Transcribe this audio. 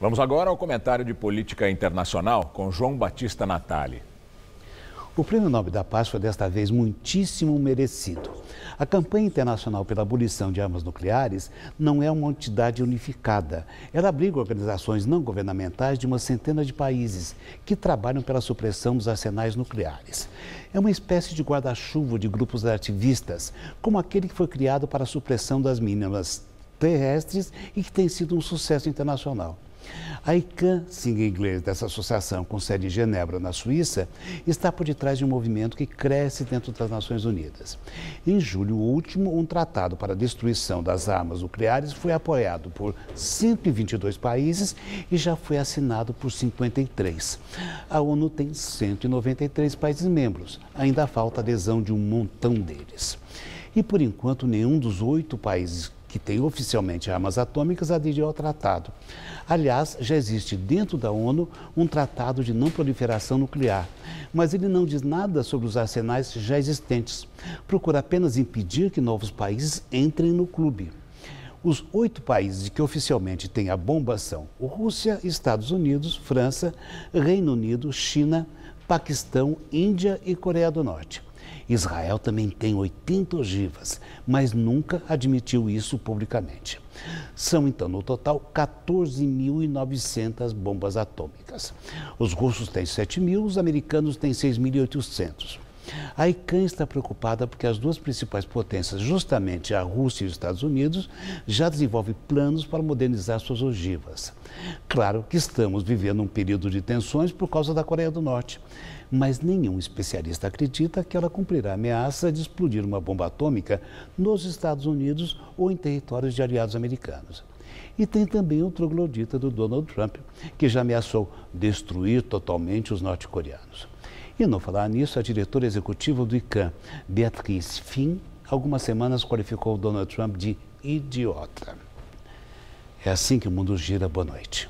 Vamos agora ao comentário de política internacional com João Batista Natali. O Prêmio Nobel da Paz foi desta vez muitíssimo merecido. A campanha internacional pela abolição de armas nucleares não é uma entidade unificada. Ela abriga organizações não governamentais de uma centena de países que trabalham pela supressão dos arsenais nucleares. É uma espécie de guarda-chuva de grupos ativistas, como aquele que foi criado para a supressão das minas terrestres e que tem sido um sucesso internacional. A ICANN, sigla inglês dessa associação com sede em Genebra, na Suíça, está por detrás de um movimento que cresce dentro das Nações Unidas. Em julho último, um tratado para a destruição das armas nucleares foi apoiado por 122 países e já foi assinado por 53. A ONU tem 193 países membros, ainda falta adesão de um montão deles. E por enquanto, nenhum dos oito países que tem oficialmente armas atômicas, aderiu ao tratado. Aliás, já existe dentro da ONU um tratado de não proliferação nuclear, mas ele não diz nada sobre os arsenais já existentes. Procura apenas impedir que novos países entrem no clube. Os oito países que oficialmente têm a bomba são Rússia, Estados Unidos, França, Reino Unido, China, Paquistão, Índia e Coreia do Norte. Israel também tem 80 ogivas, mas nunca admitiu isso publicamente. São, então, no total, 14.900 bombas atômicas. Os russos têm 7 mil, os americanos têm 6.800. A ICANN está preocupada porque as duas principais potências, justamente a Rússia e os Estados Unidos, já desenvolvem planos para modernizar suas ogivas. Claro que estamos vivendo um período de tensões por causa da Coreia do Norte, mas nenhum especialista acredita que ela cumprirá a ameaça de explodir uma bomba atômica nos Estados Unidos ou em territórios de aliados americanos. E tem também o troglodita do Donald Trump, que já ameaçou destruir totalmente os norte-coreanos. E não falar nisso, a diretora executiva do ICANN, Beatriz Finn, algumas semanas qualificou Donald Trump de idiota. É assim que o mundo gira. Boa noite.